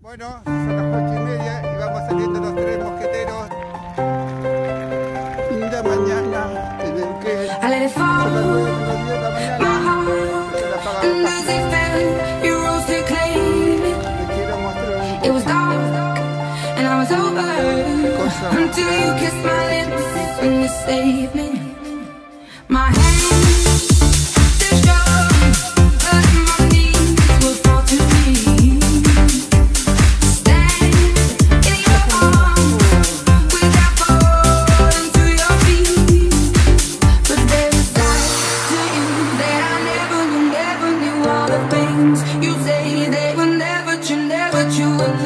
Bueno, son las ocho y media y vamos saliendo los tres mosqueteros. Linda mañana, en el Benquel. Son las nueve menos diez de la mañana. Se la apagamos. Te quiero mostrar un poco. Qué cosa.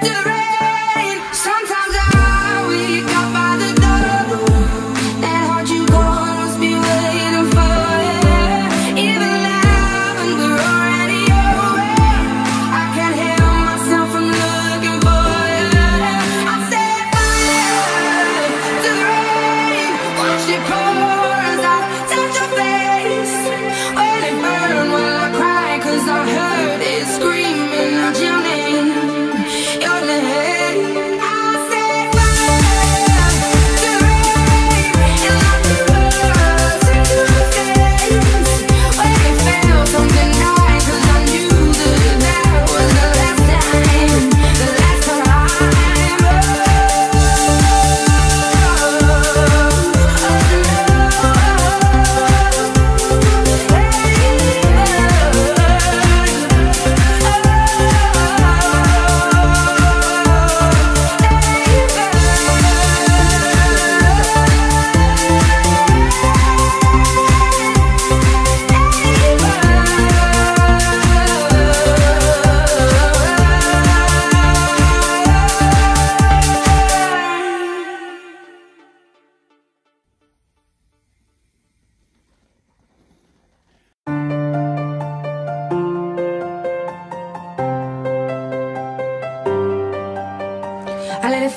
to rain.